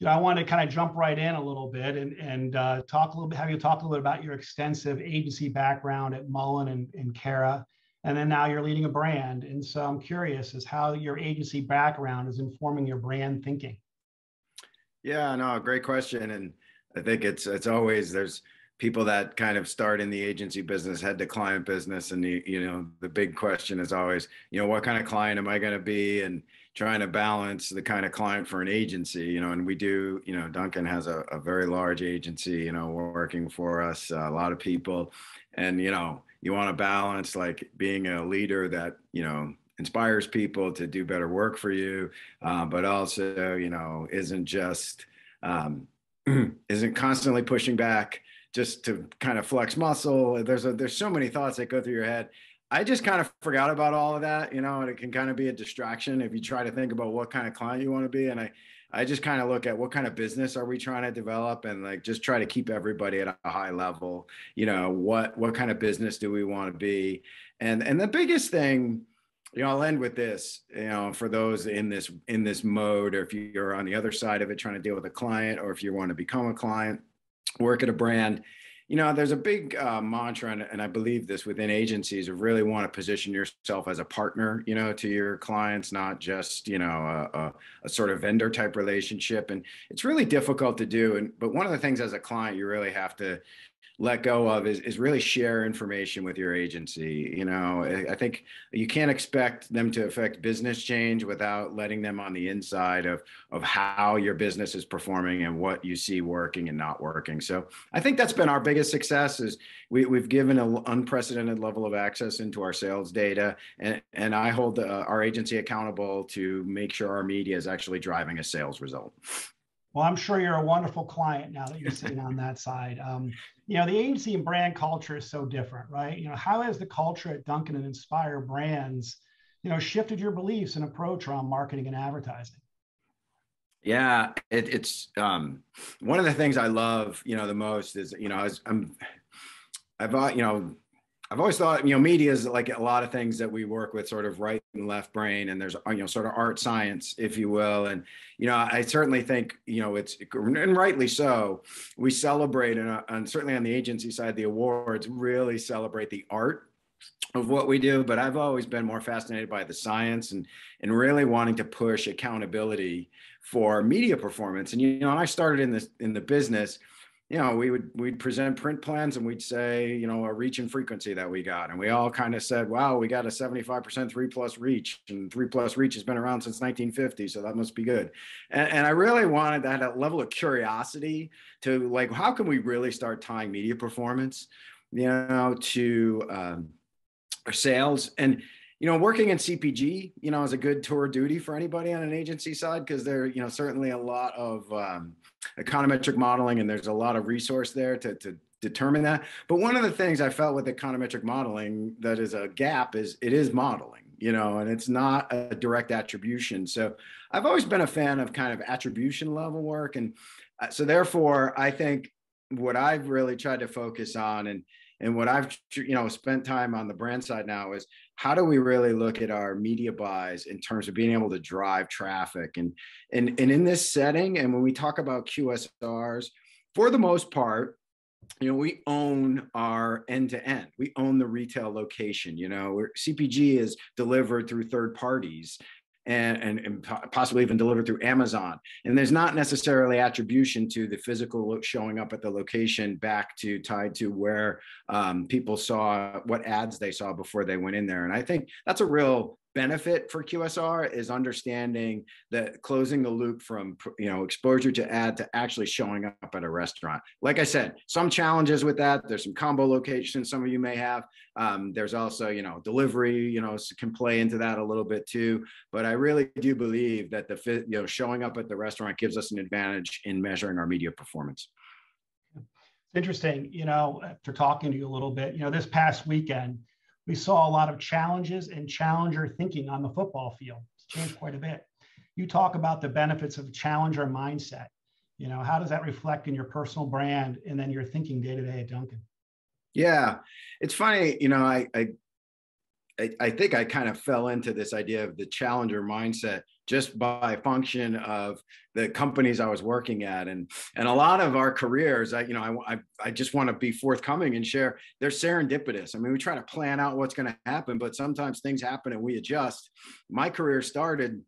you know, I want to kind of jump right in a little bit and, and uh, talk a little bit, have you talk a little bit about your extensive agency background at Mullen and, and Carat, and then now you're leading a brand. And so I'm curious as how your agency background is informing your brand thinking. Yeah, no, great question. And I think it's, it's always, there's people that kind of start in the agency business, head to client business. And, the, you know, the big question is always, you know, what kind of client am I going to be? And, trying to balance the kind of client for an agency, you know, and we do, you know, Dunkin' has a, a very large agency, you know, working for us, uh, a lot of people. And, you know, you want to balance like being a leader that, you know, inspires people to do better work for you, uh, but also, you know, isn't just, um, isn't constantly pushing back just to kind of flex muscle. There's a, there's so many thoughts that go through your head. I just kind of forgot about all of that, you know, and it can kind of be a distraction if you try to think about what kind of client you want to be. And I, I just kind of look at what kind of business are we trying to develop and like just try to keep everybody at a high level. You know, what what kind of business do we want to be? And and the biggest thing, you know, I'll end with this, you know, for those in this in this mode, or if you're on the other side of it trying to deal with a client, or if you want to become a client, work at a brand you know, there's a big uh, mantra, and, and, I believe this within agencies of really want to position yourself as a partner, you know, to your clients, not just, you know, a, a, a, sort of vendor type relationship. And it's really difficult to do. And but one of the things as a client you really have to let go of is, is really share information with your agency. You know, I think you can't expect them to affect business change without letting them on the inside of, of how your business is performing and what you see working and not working. So I think that's been our biggest success is we, we've given an unprecedented level of access into our sales data. And, and I hold the, our agency accountable to make sure our media is actually driving a sales result. Well, I'm sure you're a wonderful client now that you're sitting on that side. Um, you know, the agency and brand culture is so different, right? You know, how has the culture at Dunkin' and Inspire Brands, you know, shifted your beliefs and approach around marketing and advertising? Yeah, it, it's um, one of the things I love, you know, the most is, you know, I I'm, I've, you know, I've always thought, you know, media is like a lot of things that we work with, sort of right and left brain, and there's, you know, sort of art science, if you will. And, you know, I certainly think, you know, it's, and rightly so, we celebrate, and, uh, and certainly on the agency side, the awards really celebrate the art of what we do. But I've always been more fascinated by the science and, and really wanting to push accountability for media performance. And, you know, I started in this, in the business, you know, we would we'd present print plans and we'd say, you know, a reach and frequency that we got, and we all kind of said, "Wow, we got a 75% three plus reach, and three plus reach has been around since 1950, so that must be good." And, and I really wanted that level of curiosity to like, how can we really start tying media performance, you know, to um, our sales and you know, working in CPG, you know, is a good tour of duty for anybody on an agency side because there, you know, certainly a lot of um, econometric modeling and there's a lot of resource there to, to determine that. But one of the things I felt with econometric modeling that is a gap is it is modeling, you know, and it's not a direct attribution. So I've always been a fan of kind of attribution level work. And uh, so therefore, I think what I've really tried to focus on and and what I've you know spent time on the brand side now is how do we really look at our media buys in terms of being able to drive traffic? And and and in this setting and when we talk about QSRs for the most part you know we own our end to end we own the retail location you know cpg is delivered through third parties and, and, and, possibly even delivered through Amazon. And there's not necessarily attribution to the physical showing up at the location back to tied to where um, people saw what ads they saw before they went in there. And I think that's a real benefit for QSR is understanding that closing the loop from you know exposure to ad to actually showing up at a restaurant. Like I said, some challenges with that. There's some combo locations some of you may have. Um, there's also you know delivery you know can play into that a little bit too. But I really do believe that the you know showing up at the restaurant gives us an advantage in measuring our media performance. It's interesting, you know, after talking to you a little bit, you know, this past weekend we saw a lot of challenges and challenger thinking on the football field. It's changed quite a bit. You talk about the benefits of challenger mindset. You know, how does that reflect in your personal brand and then your thinking day to day at Dunkin'? Yeah, it's funny. You know, I, I I, I think I kind of fell into this idea of the challenger mindset just by function of the companies I was working at. And, and a lot of our careers, I, you know, I, I, I just want to be forthcoming and share they're serendipitous. I mean, we try to plan out what's going to happen, but sometimes things happen and we adjust. My career started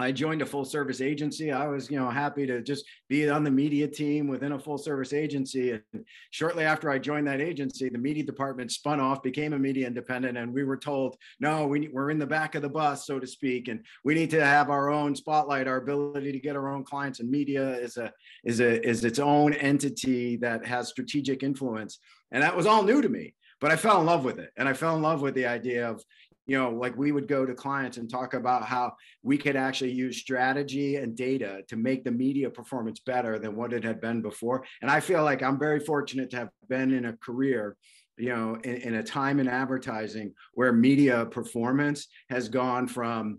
I joined a full service agency. I was, you know, happy to just be on the media team within a full service agency. And shortly after I joined that agency, the media department spun off, became a media independent, and we were told, no, we, we're in the back of the bus, so to speak, and we need to have our own spotlight, our ability to get our own clients. And media is a is a is its own entity that has strategic influence, and that was all new to me but I fell in love with it. And I fell in love with the idea of, you know, like we would go to clients and talk about how we could actually use strategy and data to make the media performance better than what it had been before. And I feel like I'm very fortunate to have been in a career you know in, in, a time in advertising where media performance has gone from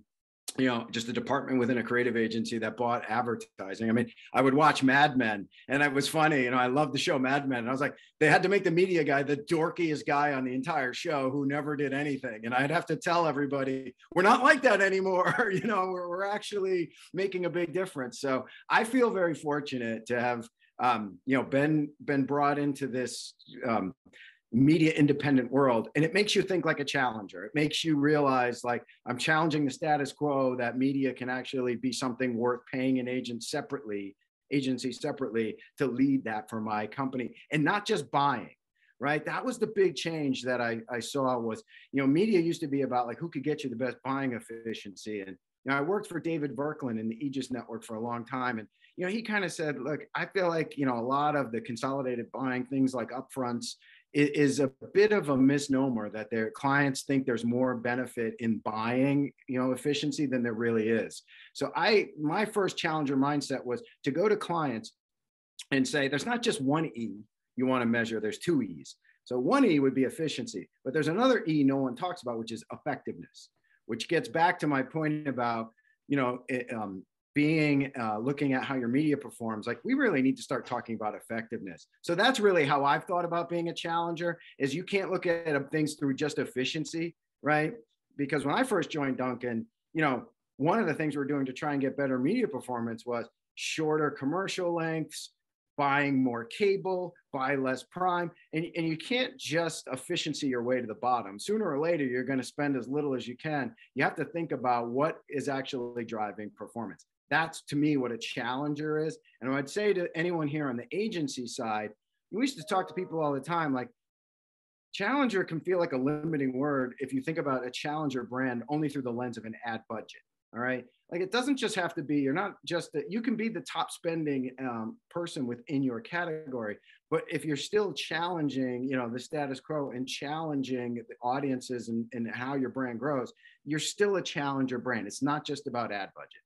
you know, just a department within a creative agency that bought advertising. I mean, I would watch Mad Men, and it was funny. You know, I love the show Mad Men. And I was like, they had to make the media guy the dorkiest guy on the entire show who never did anything. And I'd have to tell everybody, we're not like that anymore. you know, we're, we're actually making a big difference. So I feel very fortunate to have um, you know, been been brought into this um, media independent world and it makes you think like a challenger. It makes you realize like i'm challenging the status quo that media can actually be something worth paying an agent separately agency separately to lead that for my company and not just buying right? That was the big change that i, I saw was you know media used to be about like who could get you the best buying efficiency and you know i worked for david Verklin in the aegis network for a long time and you know he kind of said look i feel like you know a lot of the consolidated buying things like upfronts is a bit of a misnomer that their clients think there's more benefit in buying you know efficiency than there really is. So i my first challenger mindset was to go to clients and say there's not just one e you want to measure there's two e's. So one e would be efficiency but there's another e no one talks about which is effectiveness which gets back to my point about you know it, um, being uh, looking at how your media performs like we really need to start talking about effectiveness. So that's really how i've thought about being a challenger is you can't look at things through just efficiency right? Because when i first joined dunkin' you know one of the things we're doing to try and get better media performance was shorter commercial lengths buying more cable buy less prime and, and you can't just efficiency your way to the bottom. Sooner or later you're going to spend as little as you can. You have to think about what is actually driving performance that's to me what a challenger is. And I'd say to anyone here on the agency side, we used to talk to people all the time like, challenger can feel like a limiting word if you think about a challenger brand only through the lens of an ad budget. All right. Like it doesn't just have to be, you're not just that you can be the top spending um, person within your category, but if you're still challenging, you know, the status quo and challenging the audiences and, and how your brand grows, you're still a challenger brand. It's not just about ad budget.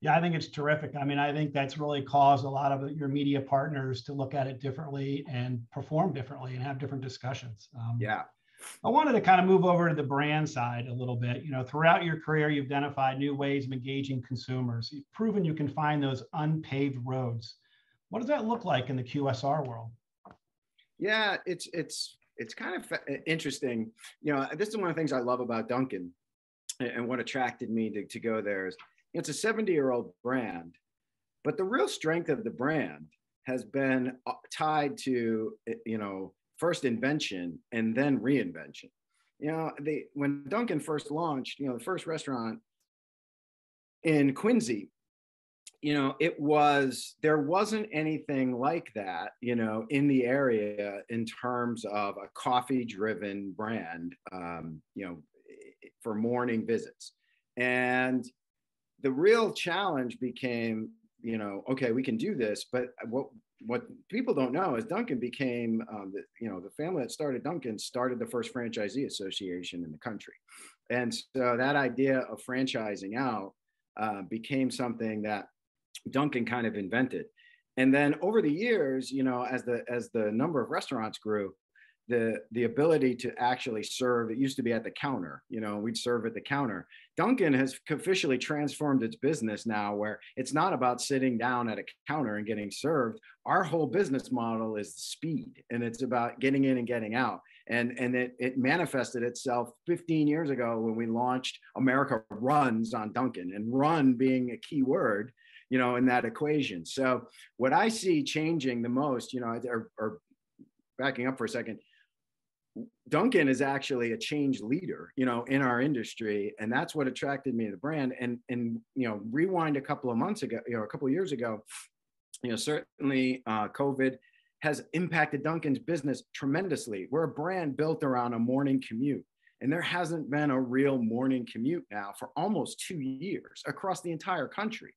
Yeah, I think it's terrific. I mean, I think that's really caused a lot of your media partners to look at it differently and perform differently and have different discussions. Um, yeah. I wanted to kind of move over to the brand side a little bit. You know, throughout your career, you've identified new ways of engaging consumers. You've proven you can find those unpaved roads. What does that look like in the QSR world? Yeah, it's it's it's kind of interesting. You know, this is one of the things I love about Dunkin' and what attracted me to, to go there is it's a 70 year old brand, but the real strength of the brand has been uh, tied to, eh, you know, first invention and then reinvention. You know, they, when Dunkin' first launched, you know, the first restaurant in Quincy, you know, it was, there wasn't anything like that, you know, in the area in terms of a coffee driven brand, um, you know, for morning visits. And the real challenge became you know okay we can do this but what what people don't know is Dunkin' became um, the, you know the family that started Dunkin' started the first franchisee association in the country. And so that idea of franchising out uh, became something that Dunkin' kind of invented. And then over the years you know as the as the number of restaurants grew the the ability to actually serve it used to be at the counter you know we'd serve at the counter. Dunkin' has officially transformed its business now where it's not about sitting down at a counter and getting served. Our whole business model is speed and it's about getting in and getting out. And, and it, it manifested itself 15 years ago when we launched America Runs on dunkin' and run being a key word, you know, in that equation. So what I see changing the most, you know, or, or backing up for a second, Dunkin' is actually a change leader, you know, in our industry, and that's what attracted me to the brand. And and you know, rewind a couple of months ago, you know, a couple of years ago, you know, certainly uh, COVID has impacted Dunkin's business tremendously. We're a brand built around a morning commute. And there hasn't been a real morning commute now for almost two years across the entire country.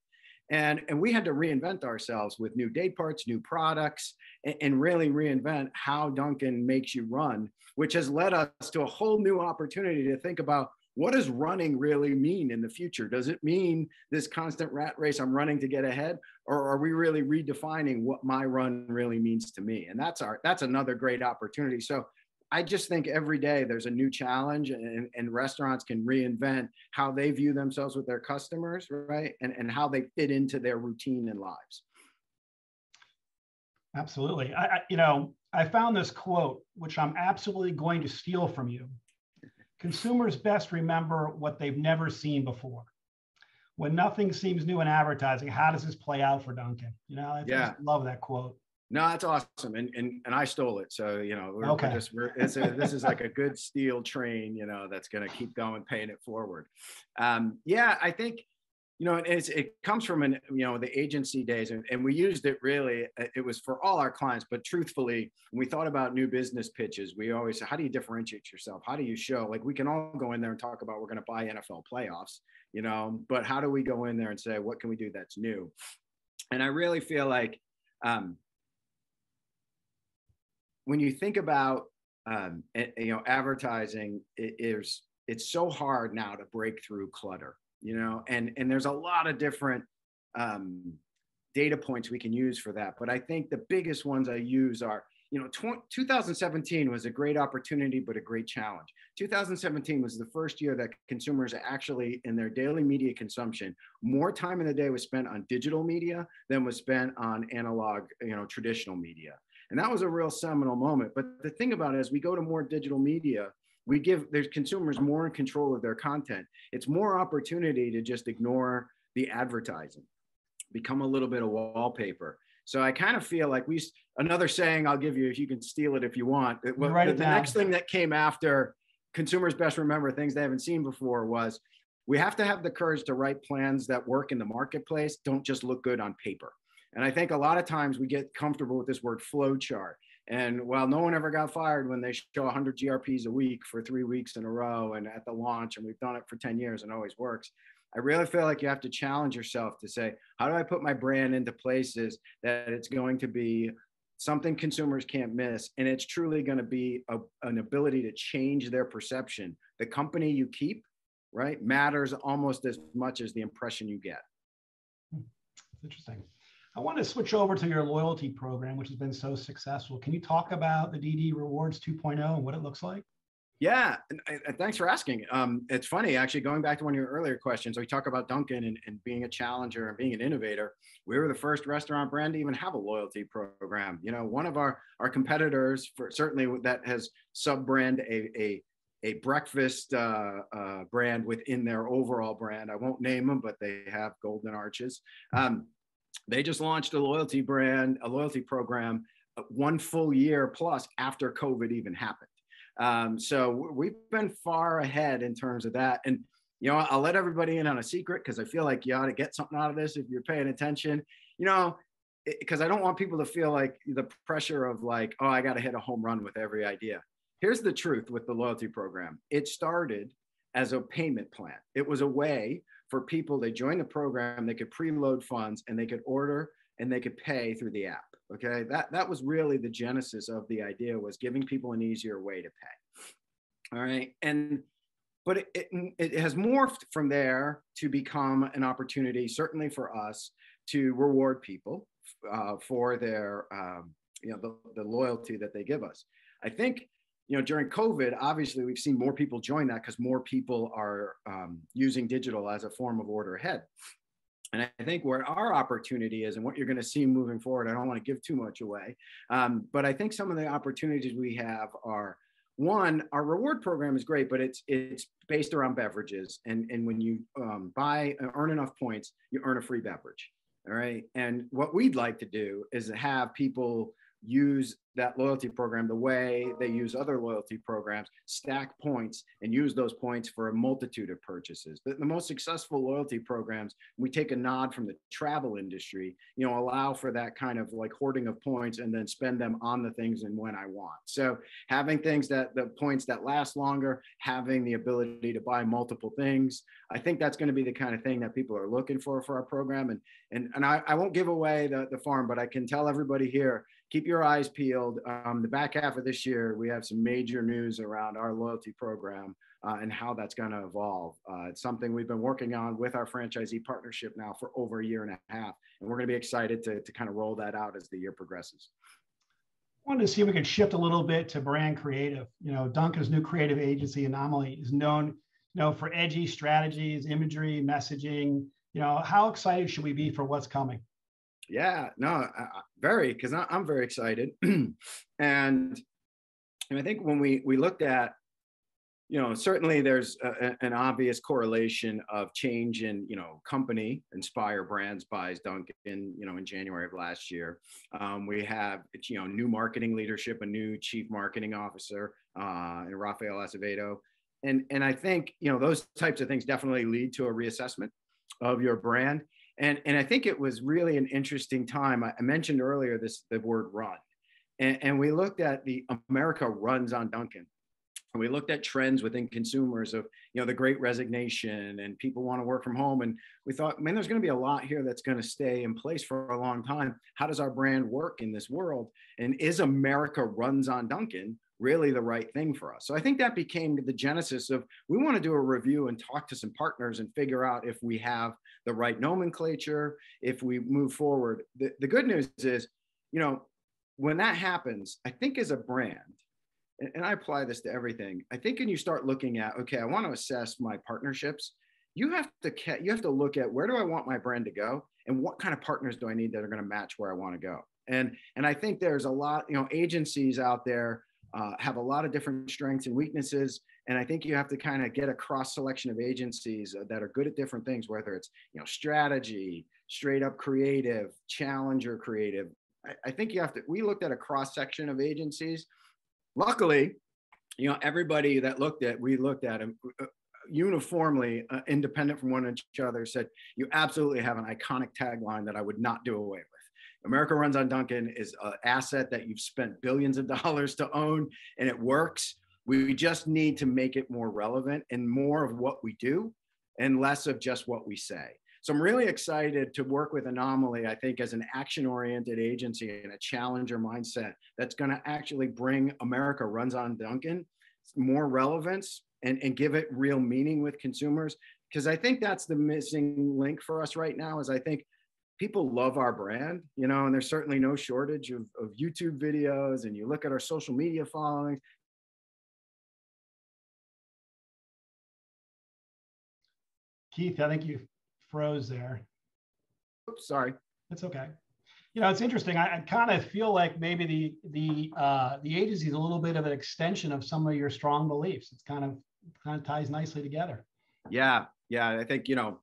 And, and we had to reinvent ourselves with new day parts, new products, and, and really reinvent how Dunkin' makes you run, which has led us to a whole new opportunity to think about what does running really mean in the future? Does it mean this constant rat race I'm running to get ahead? Or are we really redefining what my run really means to me? And that's our that's another great opportunity. So I just think every day there's a new challenge and, and restaurants can reinvent how they view themselves with their customers, right? And, and how they fit into their routine and lives. Absolutely. I, I, you know, I found this quote, which I'm absolutely going to steal from you. Consumers best remember what they've never seen before. When nothing seems new in advertising, how does this play out for Dunkin'? You know, I yeah. love that quote. No, that's awesome, and and and I stole it. So you know, we're, okay. we're just we're, it's a, this is like a good steal train, you know, that's going to keep going, paying it forward. Um, yeah, I think you know, it's, it comes from an, you know, the agency days and, and we used it really, uh, it was for all our clients, but truthfully, when we thought about new business pitches, we always said, how do you differentiate yourself? How do you show, like, we can all go in there and talk about, we're going to buy NFL playoffs, you know, but how do we go in there and say, what can we do that's new? And I really feel like, um, when you think about, um, you know, advertising, it is, it's so hard now to break through clutter you know, and and there's a lot of different um, data points we can use for that. But I think the biggest ones I use are, you know, 2017 was a great opportunity, but a great challenge. 2017 was the first year that consumers actually, in their daily media consumption, more time in the day was spent on digital media than was spent on analog, you know, traditional media. And that was a real seminal moment. But the thing about it is, we go to more digital media, we give there's consumers more in control of their content. It's more opportunity to just ignore the advertising become a little bit of wallpaper. So i kind of feel like we another saying i'll give you if you can steal it if you want it, well, the, the next thing that came after consumers best remember things they haven't seen before was we have to have the courage to write plans that work in the marketplace. Don't just look good on paper and i think a lot of times we get comfortable with this word flow chart and while no one ever got fired when they show 100 GRPs a week for three weeks in a row and at the launch, and we've done it for 10 years and always works, I really feel like you have to challenge yourself to say, how do I put my brand into places that it's going to be something consumers can't miss? And it's truly going to be a, an ability to change their perception. The company you keep, right, matters almost as much as the impression you get. Hmm. Interesting. I want to switch over to your loyalty program, which has been so successful. Can you talk about the DD Rewards 2.0 and what it looks like? Yeah, and, and thanks for asking. Um, it's funny, actually, going back to one of your earlier questions, we talk about Dunkin' and, and, being a challenger and being an innovator. We were the first restaurant brand to even have a loyalty program. You know, one of our, our competitors, for certainly that has sub-brand a, a, a breakfast uh, uh, brand within their overall brand. I won't name them, but they have golden arches. Um, they just launched a loyalty brand, a loyalty program, uh, one full year plus after COVID even happened. Um, so we've been far ahead in terms of that. And you know, I'll let everybody in on a secret because I feel like you ought to get something out of this if you're paying attention. You know, because I don't want people to feel like the pressure of like, oh, I got to hit a home run with every idea. Here's the truth with the loyalty program. It started as a payment plan. It was a way for people they join the program they could preload funds and they could order and they could pay through the app okay? That that was really the genesis of the idea was giving people an easier way to pay all right? And but it, it, it has morphed from there to become an opportunity certainly for us to reward people uh, for their um, you know the, the loyalty that they give us. I think you know, during COVID, obviously we've seen more people join that because more people are um, using digital as a form of order ahead. And I think where our opportunity is and what you're going to see moving forward, I don't want to give too much away, um, but I think some of the opportunities we have are one, our reward program is great, but it's it's based around beverages, and and when you um, buy earn enough points, you earn a free beverage. All right, and what we'd like to do is have people use that loyalty program the way they use other loyalty programs, stack points and use those points for a multitude of purchases. The, the, most successful loyalty programs, we take a nod from the travel industry, you know, allow for that kind of like hoarding of points and then spend them on the things and when I want. So having things that the points that last longer, having the ability to buy multiple things, I think that's going to be the kind of thing that people are looking for for our program. And and and I, I won't give away the, the farm, but I can tell everybody here, keep your eyes peeled. Um, the back half of this year, we have some major news around our loyalty program uh, and how that's going to evolve. Uh, it's something we've been working on with our franchisee partnership now for over a year and a half, and we're going to be excited to, to kind of roll that out as the year progresses. I wanted to see if we could shift a little bit to brand creative. You know, Dunkin's new creative agency, Anomaly, is known, you know, for edgy strategies, imagery, messaging. You know, how excited should we be for what's coming? Yeah, no, I, very, because I'm very excited. and, and I think when we, we looked at, you know, certainly there's a, an obvious correlation of change in, you know, company, Inspire Brands buys Dunkin', you know, in January of last year. Um, we have, you know, new marketing leadership, a new chief marketing officer, uh, and Rafael Acevedo. And, and I think, you know, those types of things definitely lead to a reassessment of your brand and and I think it was really an interesting time. I, I mentioned earlier this the word run, and, and we looked at the America runs on Dunkin'. And we looked at trends within consumers of you know the great resignation and people want to work from home and we thought man there's going to be a lot here that's going to stay in place for a long time how does our brand work in this world and is america runs on dunkin' really the right thing for us so i think that became the genesis of we want to do a review and talk to some partners and figure out if we have the right nomenclature, if we move forward. The, the good news is, you know, when that happens, I think as a brand, and, and I apply this to everything, I think when you start looking at, okay, I want to assess my partnerships, you have to you have to look at where do I want my brand to go and what kind of partners do I need that are going to match where I want to go. And and I think there's a lot, you know, agencies out there uh, have a lot of different strengths and weaknesses. And I think you have to kind of get a cross selection of agencies uh, that are good at different things, whether it's you know strategy, straight up creative, challenger creative. I, I think you have to. We looked at a cross section of agencies. Luckily, you know everybody that looked at we looked at them uh, uniformly uh, independent from one each other said you absolutely have an iconic tagline that I would not do away with. America Runs on Dunkin' is an asset that you've spent billions of dollars to own and it works. We just need to make it more relevant and more of what we do and less of just what we say. So I'm really excited to work with Anomaly, I think, as an action oriented agency and a challenger mindset that's going to actually bring America Runs on Dunkin' more relevance and, and give it real meaning with consumers. Because I think that's the missing link for us right now is I think people love our brand, you know, and there's certainly no shortage of, of YouTube videos and you look at our social media followings, Keith, I think you froze there. Oops, sorry. That's okay. You know, it's interesting. I, I kind of feel like maybe the the uh, the agency is a little bit of an extension of some of your strong beliefs. It's kind of kind of ties nicely together. Yeah, yeah. I think you know,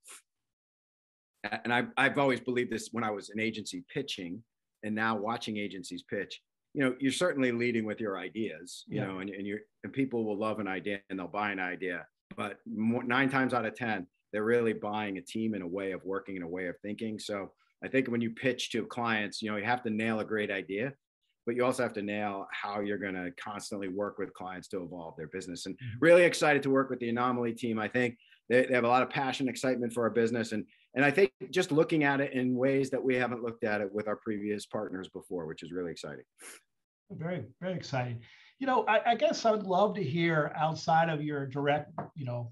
and I've I've always believed this when I was an agency pitching, and now watching agencies pitch. You know, you're certainly leading with your ideas. You yeah. know, and and you're, and people will love an idea and they'll buy an idea. But more, nine times out of ten, they're really buying a team and a way of working and a way of thinking. So I think when you pitch to clients, you know, you have to nail a great idea, but you also have to nail how you're going to constantly work with clients to evolve their business. And mm-hmm. really excited to work with the Anomaly team. I think they, they have a lot of passion, excitement for our business, and and I think just looking at it in ways that we haven't looked at it with our previous partners before, which is really exciting. Very, very exciting. You know, I, I guess I would love to hear outside of your direct, you know,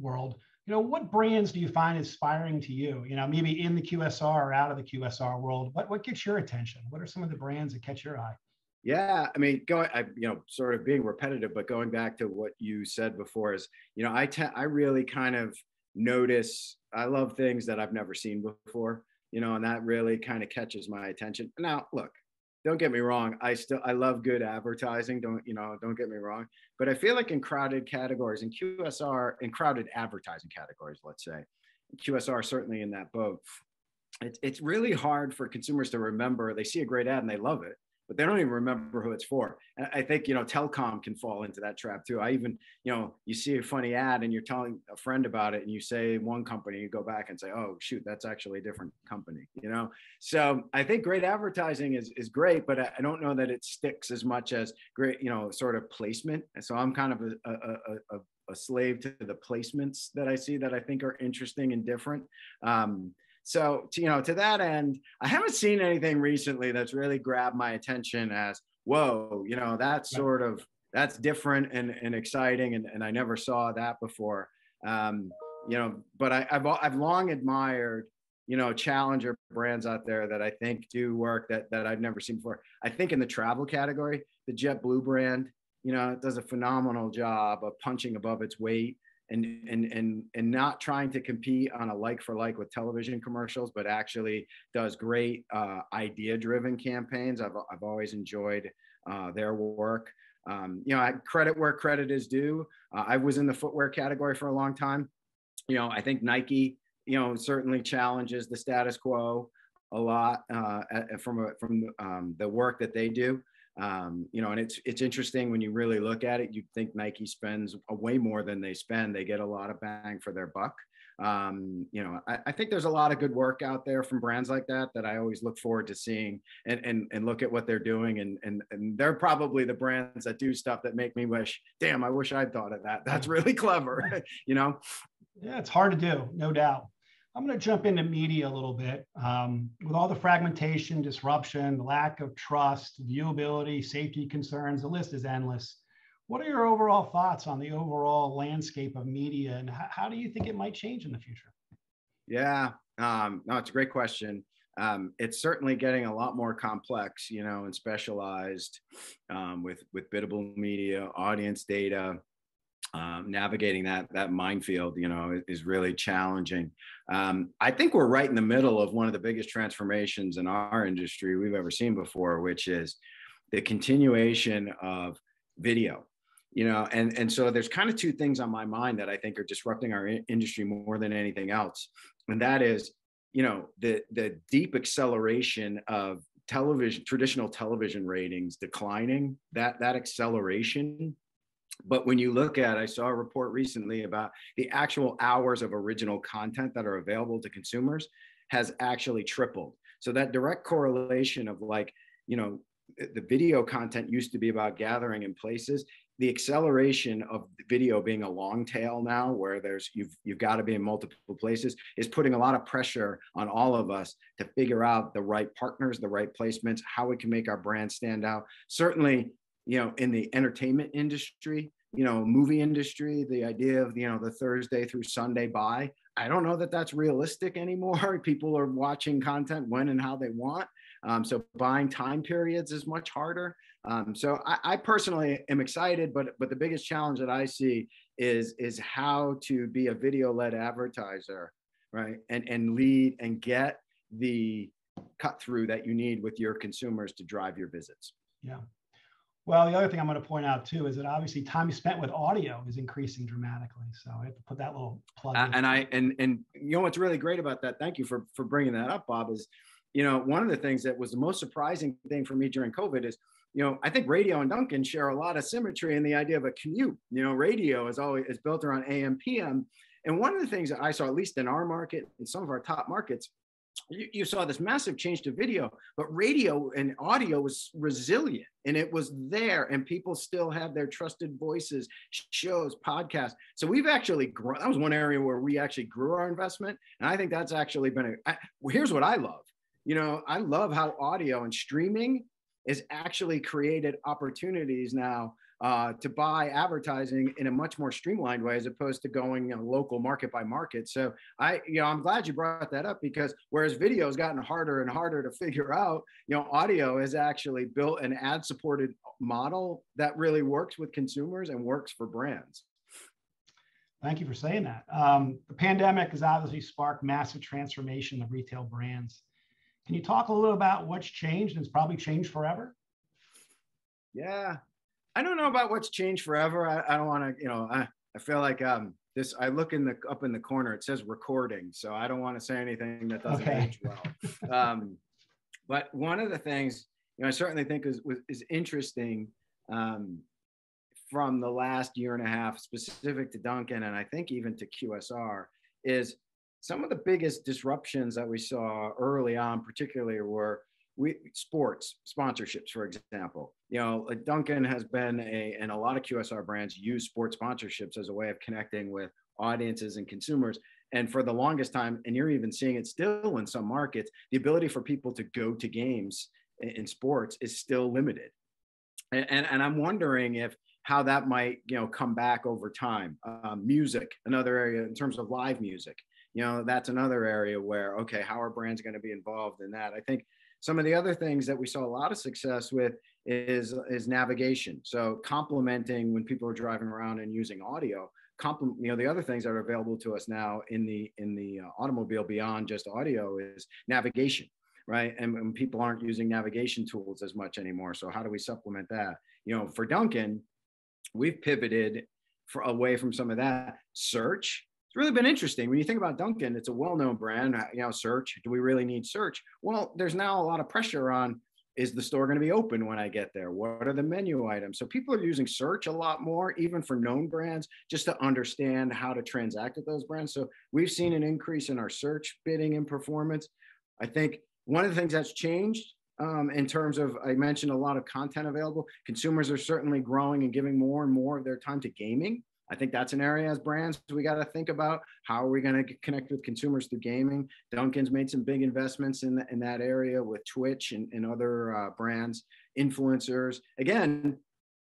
world you know, what brands do you find inspiring to you? You know, maybe in the QSR or out of the QSR world. What what gets your attention? What are some of the brands that catch your eye? Yeah, I mean, going, I, you know, sort of being repetitive, but going back to what you said before is, you know, I te- I really kind of notice. I love things that I've never seen before, you know, and that really kind of catches my attention. Now, look, don't get me wrong. I still I love good advertising. Don't you know? Don't get me wrong. But I feel like in crowded categories, in QSR, in crowded advertising categories, let's say, QSR certainly in that boat. It's it's really hard for consumers to remember. They see a great ad and they love it, but they don't even remember who it's for. And I think you know telecom can fall into that trap too. I even you know you see a funny ad and you're telling a friend about it and you say one company, you go back and say, oh shoot, that's actually a different company. You know, so I think great advertising is is great, but I don't know that it sticks as much as great you know sort of placement. And so I'm kind of a, a, a, a slave to the placements that I see that I think are interesting and different. Um, so, to, you know, to that end, I haven't seen anything recently that's really grabbed my attention as, whoa, you know, that's sort of, that's different and, and exciting. And, and I never saw that before. Um, you know, but I, I've, I've long admired, you know, challenger brands out there that I think do work that, that I've never seen before. I think in the travel category, the JetBlue brand, you know, it does a phenomenal job of punching above its weight and and and and not trying to compete on a like for like with television commercials, but actually does great uh, idea driven campaigns. I've I've always enjoyed uh, their work. Um, you know, I credit where credit is due. Uh, I was in the footwear category for a long time. You know, I think Nike, you know, certainly challenges the status quo a lot uh, from a, from um, the work that they do. Um, you know, and it's it's interesting when you really look at it. You'd think Nike spends way more than they spend. They get a lot of bang for their buck. Um, you know, I, I, think there's a lot of good work out there from brands like that that I always look forward to seeing and and, and look at what they're doing. And, and and they're probably the brands that do stuff that make me wish, damn, I wish I'd thought of that. That's really clever. you know. Yeah, it's hard to do, no doubt. I'm going to jump into media a little bit. Um, with all the fragmentation, disruption, lack of trust, viewability, safety concerns, the list is endless. What are your overall thoughts on the overall landscape of media and how, how do you think it might change in the future? Yeah, um, no, it's a great question. Um, it's certainly getting a lot more complex, you know, and specialized um, with with biddable media, audience data, um, navigating that that minefield, you know, is really challenging. Um, I think we're right in the middle of one of the biggest transformations in our industry we've ever seen before, which is the continuation of video. You know, and and so there's kind of two things on my mind that I think are disrupting our in- industry more than anything else, and that is, you know, the the deep acceleration of television traditional television ratings declining that that acceleration but when you look at, I saw a report recently about the actual hours of original content that are available to consumers has actually tripled. So that direct correlation of like, you know, the video content used to be about gathering in places. The acceleration of video being a long tail now, where there's you've you've got to be in multiple places, is putting a lot of pressure on all of us to figure out the right partners, the right placements, how we can make our brand stand out. Certainly, you know, in the entertainment industry, you know, movie industry, the idea of, you know, the Thursday through Sunday buy, I don't know that that's realistic anymore. People are watching content when and how they want. Um, so buying time periods is much harder. Um, so I, I, personally am excited, but but the biggest challenge that I see is is how to be a video led advertiser, right? And and lead and get the cut through that you need with your consumers to drive your visits. Yeah. Well, the other thing I'm going to point out too is that obviously time spent with audio is increasing dramatically. So I have to put that little plug. Uh, and I and and you know what's really great about that? Thank you for for bringing that up, Bob. Is you know one of the things that was the most surprising thing for me during COVID is you know I think radio and Dunkin' share a lot of symmetry in the idea of a commute. You know, radio is always is built around AM PM. And one of the things that I saw, at least in our market, in some of our top markets, you, you, saw this massive change to video, but radio and audio was resilient and it was there, and people still had their trusted voices, shows, podcasts. So we've actually grown. That was one area where we actually grew our investment, and I think that's actually been a. I, well, here's what I love. You know, I love how audio and streaming is actually created opportunities now uh, to buy advertising in a much more streamlined way as opposed to going you know, local market by market. So I, you know, I'm glad you brought that up because whereas video has gotten harder and harder to figure out, you know, audio has actually built an ad supported model that really works with consumers and works for brands. Thank you for saying that. Um, the pandemic has obviously sparked massive transformation of retail brands. Can you talk a little about what's changed and it's probably changed forever? Yeah, I don't know about what's changed forever. I, I don't want to, you know, I, I feel like um, this. I look in the up in the corner. It says recording, so I don't want to say anything that doesn't okay. age well. Um, but one of the things, you know, I certainly think is is interesting um, from the last year and a half, specific to Dunkin', and I think even to QSR, is some of the biggest disruptions that we saw early on, particularly, were we sports sponsorships, for example. You know, Dunkin' has been a, and a lot of QSR brands use sports sponsorships as a way of connecting with audiences and consumers. And for the longest time, and you're even seeing it still in some markets, the ability for people to go to games in, sports is still limited. And, and, and, I'm wondering if how that might, you know, come back over time. Um, music, another area in terms of live music you know that's another area where okay how are brands going to be involved in that i think some of the other things that we saw a lot of success with is is navigation. So complementing when people are driving around and using audio complement you know the other things that are available to us now in the in the uh, automobile beyond just audio is navigation right? And, and people aren't using navigation tools as much anymore so how do we supplement that? You know for Dunkin', we've pivoted for away from some of that search really been interesting. When you think about Dunkin', it's a well-known brand. Uh, you know, search. Do we really need search? Well, there's now a lot of pressure on. Is the store going to be open when I get there? What are the menu items? So people are using search a lot more, even for known brands, just to understand how to transact with those brands. So we've seen an increase in our search bidding and performance. I think one of the things that's changed um, in terms of I mentioned a lot of content available. Consumers are certainly growing and giving more and more of their time to gaming. I think that's an area as brands we got to think about. How are we going to connect with consumers through gaming? Dunkin's made some big investments in, in that area with Twitch and, and other uh, brands, influencers. Again,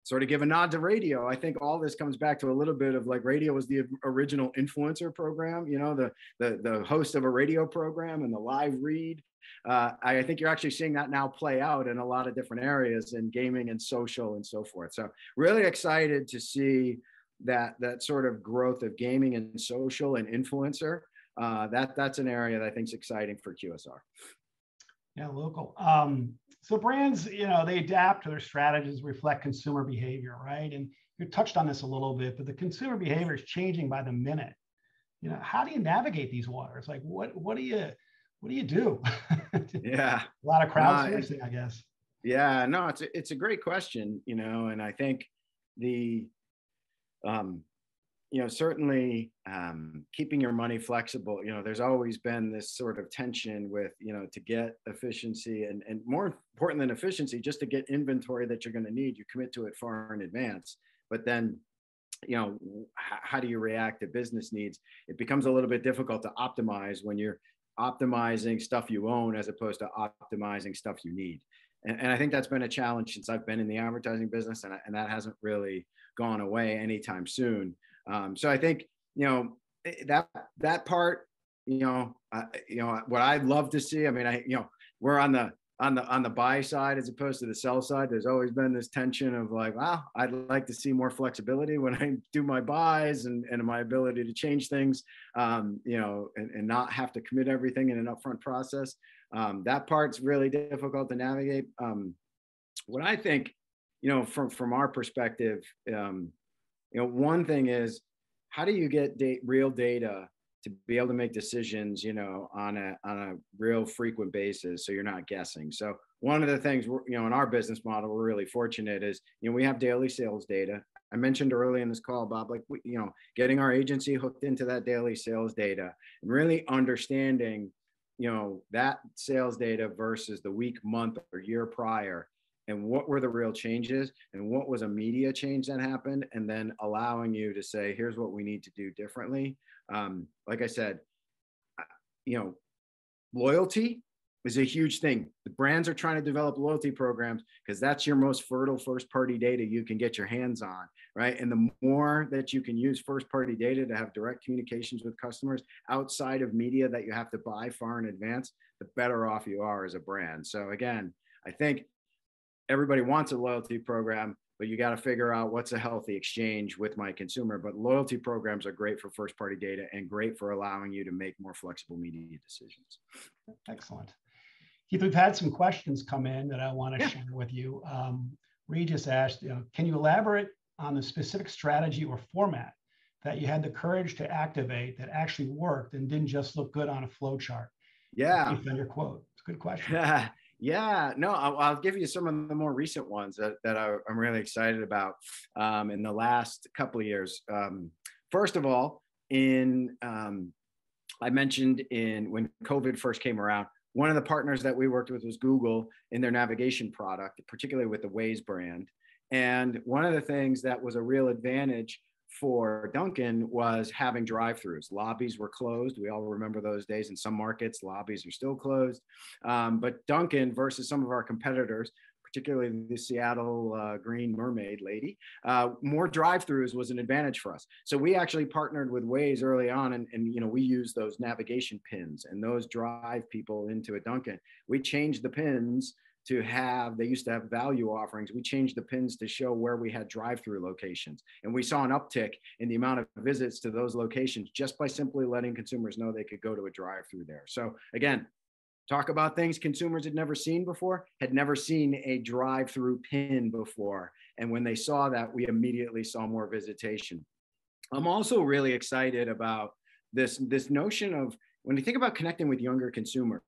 sort of give a nod to radio. I think all this comes back to a little bit of like radio was the original influencer program, you know, the the the host of a radio program and the live read. Uh, I think you're actually seeing that now play out in a lot of different areas in gaming and social and so forth. So really excited to see that that sort of growth of gaming and social and influencer uh, that that's an area that I think is exciting for QSR. Yeah, local. Um, so brands, you know, they adapt to their strategies, reflect consumer behavior, right? And you touched on this a little bit, but the consumer behavior is changing by the minute. You know, how do you navigate these waters? Like, what what do you what do you do? yeah, a lot of crowdsourcing, uh, I guess. Yeah, no, it's a, it's a great question, you know, and I think the um, you know, certainly um, keeping your money flexible. You know, there's always been this sort of tension with, you know, to get efficiency and, and more important than efficiency, just to get inventory that you're going to need, you commit to it far in advance. But then, you know, how do you react to business needs? It becomes a little bit difficult to optimize when you're optimizing stuff you own as opposed to optimizing stuff you need. And, and I think that's been a challenge since I've been in the advertising business, and, and that hasn't really gone away anytime soon. Um, so I think you know eh, that that part, you know, uh, you know what I'd love to see. I mean, I you know we're on the on the on the buy side as opposed to the sell side. There's always been this tension of like, wow, I'd like to see more flexibility when I do my buys and and my ability to change things, um, you know, and, and not have to commit everything in an upfront process. Um, that part's really difficult to navigate. Um, what I think you know, from from our perspective, um, you know, one thing is how do you get da- real data to be able to make decisions, you know, on a on a real frequent basis, so you're not guessing. So one of the things, we're, you know, in our business model, we're really fortunate is, you know, we have daily sales data. I mentioned early in this call, Bob, like, we, you know, getting our agency hooked into that daily sales data and really understanding, you know, that sales data versus the week, month, or year prior and what were the real changes and what was a media change that happened and then allowing you to say here's what we need to do differently. Um, like i said you know loyalty is a huge thing. The brands are trying to develop loyalty programs because that's your most fertile first party data you can get your hands on right? And the more that you can use first party data to have direct communications with customers outside of media that you have to buy far in advance the better off you are as a brand. So again i think everybody wants a loyalty program, but you got to figure out what's a healthy exchange with my consumer. But loyalty programs are great for first party data and great for allowing you to make more flexible media decisions. Excellent. Keith, we've had some questions come in that I want to yeah. share with you. Um, Regis asked, you know, can you elaborate on the specific strategy or format that you had the courage to activate that actually worked and didn't just look good on a flow chart? Yeah. On your quote. It's a good question. yeah. Yeah, no, I'll, I'll, give you some of the more recent ones that, that I, am really excited about um, in the last couple of years. Um, first of all, in um, I mentioned in when COVID first came around, one of the partners that we worked with was Google in their navigation product, particularly with the Waze brand. And one of the things that was a real advantage for Dunkin' was having drive-throughs. Lobbies were closed. We all remember those days. In some markets, lobbies are still closed. Um, but Dunkin' versus some of our competitors particularly the Seattle uh, Green Mermaid lady, uh, more drive-throughs was an advantage for us. So we actually partnered with Waze early on, and, and you know we use those navigation pins, and those drive people into a Dunkin'. We changed the pins to have they used to have value offerings we changed the pins to show where we had drive-through locations and we saw an uptick in the amount of visits to those locations just by simply letting consumers know they could go to a drive-through there so again talk about things consumers had never seen before, had never seen a drive through pin before. And when they saw that, we immediately saw more visitation. I'm also really excited about this, this notion of when you think about connecting with younger consumers,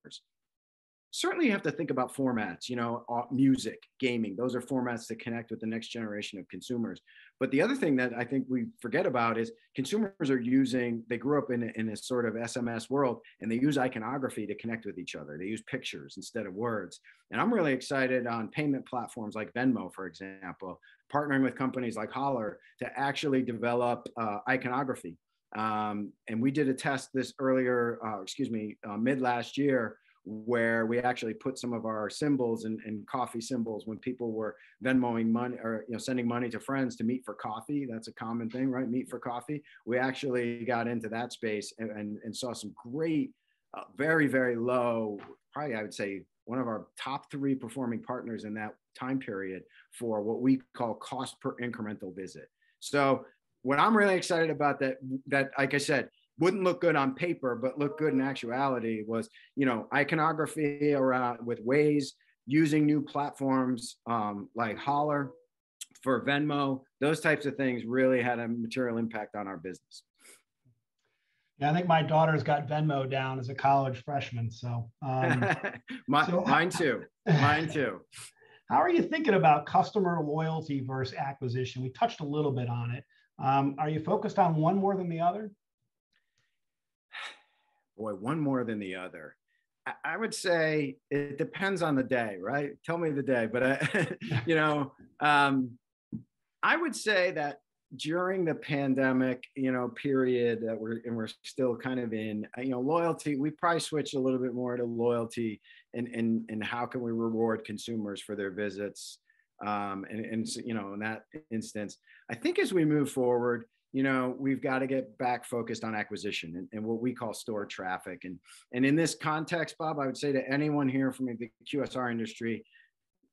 certainly you have to think about formats you know uh, music gaming those are formats that connect with the next generation of consumers. But the other thing that i think we forget about is consumers are using they grew up in, in a sort of sms world and they use iconography to connect with each other. They use pictures instead of words. And i'm really excited on payment platforms like venmo for example partnering with companies like holler to actually develop uh, iconography. Um, and we did a test this earlier uh, excuse me uh, mid last year where we actually put some of our symbols and, and, coffee symbols when people were Venmoing money or you know sending money to friends to meet for coffee. That's a common thing, right? Meet for coffee. We actually got into that space and, and, and saw some great, uh, very very low, probably I would say one of our top three performing partners in that time period for what we call cost per incremental visit. So what I'm really excited about that that like I said wouldn't look good on paper, but look good in actuality was, you know, iconography around with Waze using new platforms um, like Holler for Venmo, those types of things really had a material impact on our business. Yeah, I think my daughter's got Venmo down as a college freshman. So, um, my, so mine too. Mine too. How are you thinking about customer loyalty versus acquisition? We touched a little bit on it. Um, are you focused on one more than the other? Boy, one more than the other. I, I would say it depends on the day, right? Tell me the day, but I, you know, um, I would say that during the pandemic, you know, period that we're and we're still kind of in, uh, you know, loyalty. We probably switched a little bit more to loyalty and and and how can we reward consumers for their visits, um, and and you know, in that instance, I think as we move forward, you know we've got to get back focused on acquisition and, and, what we call store traffic. And and in this context bob i would say to anyone here from the qsr industry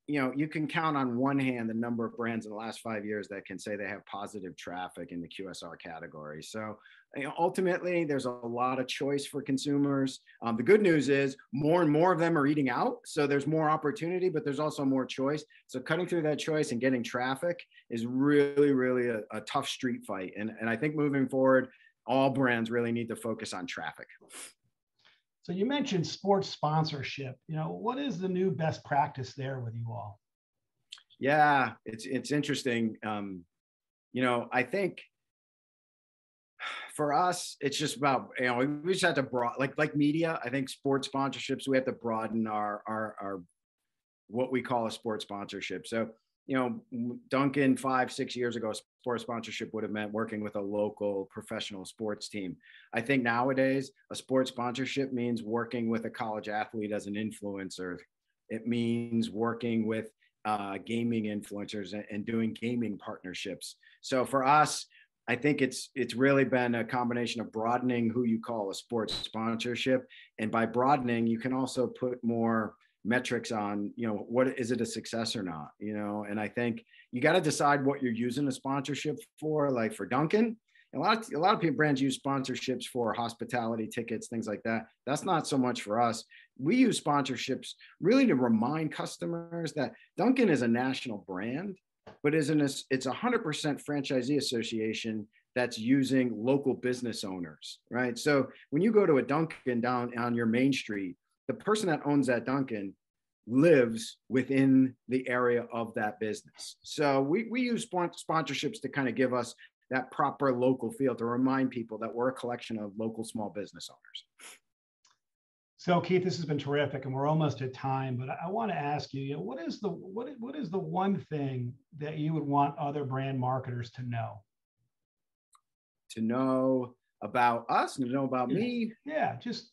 you know, you can count on one hand the number of brands in the last five years that can say they have positive traffic in the QSR category. So you know, ultimately, there's a lot of choice for consumers. Um, the good news is more and more of them are eating out. So there's more opportunity, but there's also more choice. So cutting through that choice and getting traffic is really, really a, a tough street fight. And, and I think moving forward, all brands really need to focus on traffic. So you mentioned sports sponsorship. You know, what is the new best practice there with you all? Yeah, it's it's interesting. Um, you know, I think for us, it's just about you know we just have to broad like like media. I think sports sponsorships we have to broaden our our our what we call a sports sponsorship. So you know, Dunkin' five, six years ago, sports sponsorship would have meant working with a local professional sports team. I think nowadays, a sports sponsorship means working with a college athlete as an influencer. It means working with uh, gaming influencers and, and doing gaming partnerships. So for us, I think it's it's really been a combination of broadening who you call a sports sponsorship, and by broadening, you can also put more metrics on you know what is it a success or not you know? And i think you got to decide what you're using a sponsorship for like for dunkin' a lot of a lot of people brands use sponsorships for hospitality tickets things like that. That's not so much for us. We use sponsorships really to remind customers that dunkin' is a national brand, but is an, it's a 100% franchisee association that's using local business owners, right? So when you go to a Dunkin' down on your main street, the person that owns that Dunkin' lives within the area of that business. So we, we use sponsorships to kind of give us that proper local feel to remind people that we're a collection of local small business owners. So Keith, this has been terrific, and we're almost at time. But I want to ask you, you know, what is the what what is the one thing that you would want other brand marketers to know? To know about us, and to know about me. Yeah, just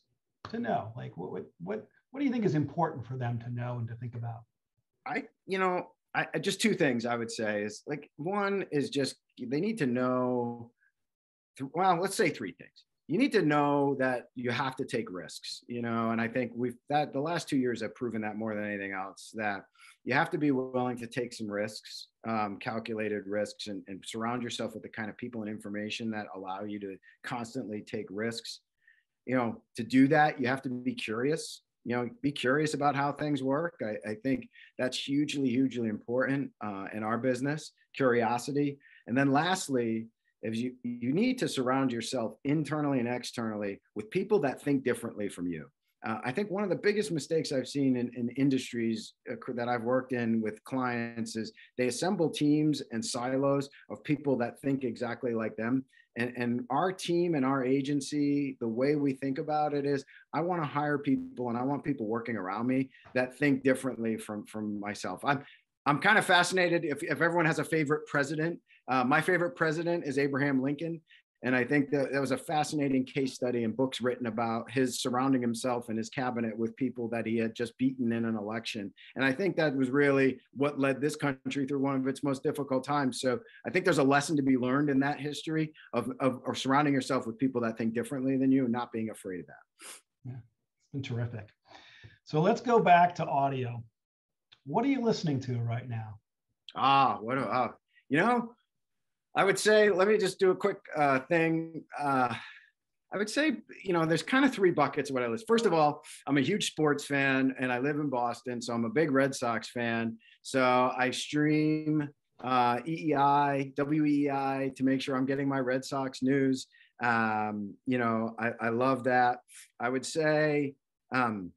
to know. Like, what what what what do you think is important for them to know and to think about? I, you know, I just two things I would say is like one is just they need to know. Well, let's say three things you need to know that you have to take risks you know and i think we've that the last two years have proven that more than anything else that you have to be willing to take some risks um, calculated risks and, and surround yourself with the kind of people and information that allow you to constantly take risks you know to do that you have to be curious you know be curious about how things work i, I think that's hugely hugely important uh, in our business curiosity and then lastly is you, you need to surround yourself internally and externally with people that think differently from you. Uh, I think one of the biggest mistakes I've seen in, in industries uh, that I've worked in with clients is they assemble teams and silos of people that think exactly like them. And, and our team and our agency, the way we think about it is I want to hire people and I want people working around me that think differently from, from myself. I'm, I'm kind of fascinated if, if everyone has a favorite president. Uh, my favorite president is Abraham Lincoln. And I think that that was a fascinating case study and books written about his surrounding himself and his cabinet with people that he had just beaten in an election. And I think that was really what led this country through one of its most difficult times. So I think there's a lesson to be learned in that history of, of, surrounding yourself with people that think differently than you and not being afraid of that. Yeah, it's been terrific. So let's go back to audio. What are you listening to right now? Ah, what a, uh, you know, I would say, let me just do a quick uh, thing. Uh, I would say, you know, there's kind of three buckets of what I list. First of all, I'm a huge sports fan and I live in Boston, so I'm a big Red Sox fan. So I stream uh, EEI, WEEI to make sure I'm getting my Red Sox news. Um, you know, I, I, love that. I would say um,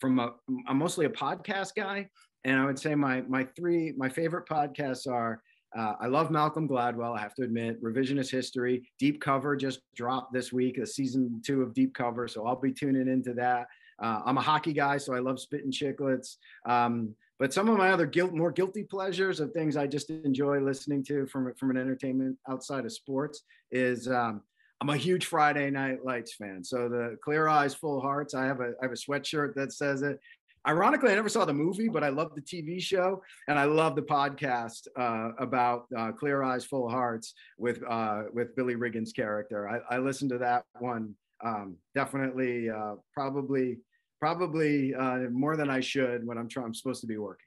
from a, I'm mostly a podcast guy, and I would say my my three my favorite podcasts are. Uh, I love Malcolm Gladwell. I have to admit, Revisionist History, Deep Cover just dropped this week, a season two of Deep Cover, so I'll be tuning into that. Uh, I'm a hockey guy, so I love spitting Chiclets. Um, but some of my other guilt, more guilty pleasures of things I just enjoy listening to from from an entertainment outside of sports is um, I'm a huge Friday Night Lights fan. So the Clear Eyes, Full Hearts. I have a I have a sweatshirt that says it. Ironically, I never saw the movie, but I love the TV show and I love the podcast uh, about uh, Clear Eyes, Full Hearts with uh, with Billy Riggins' character. I, I listened to that one um, definitely, uh, probably probably uh, more than I should when I'm trying. I'm supposed to be working.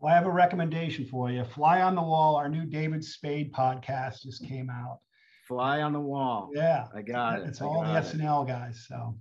Well, I have a recommendation for you. Fly on the Wall, our new David Spade podcast just came out fly on the wall. Yeah, I got it. It's I all the it. SNL guys. So